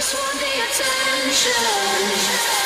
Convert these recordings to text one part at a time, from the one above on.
just want the attention.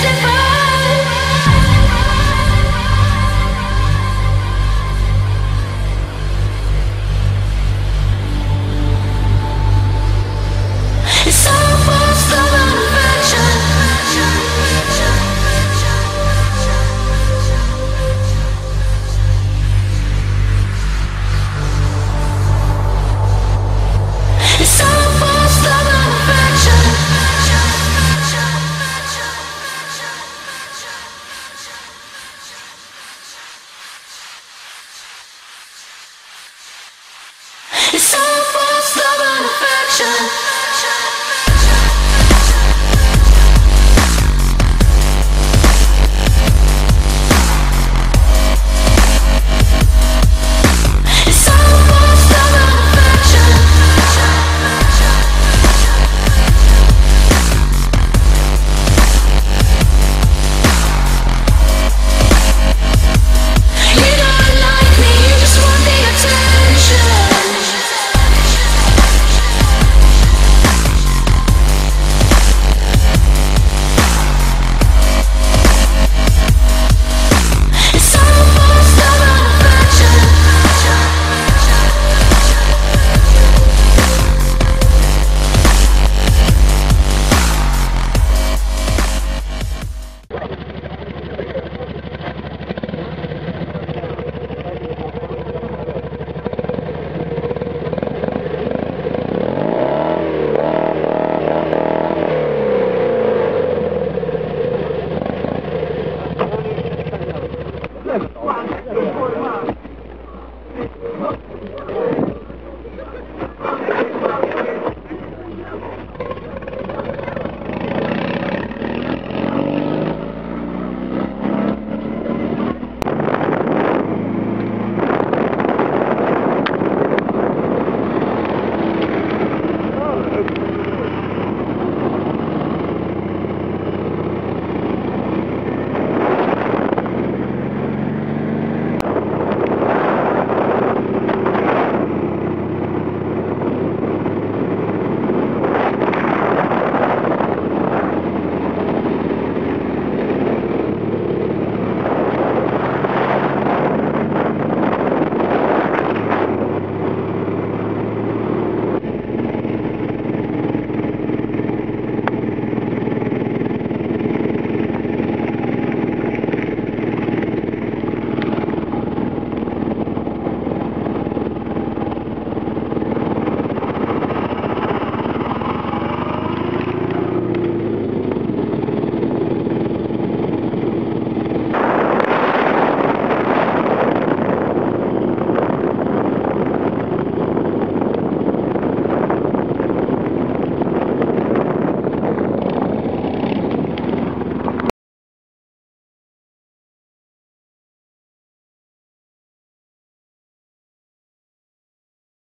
Lucifer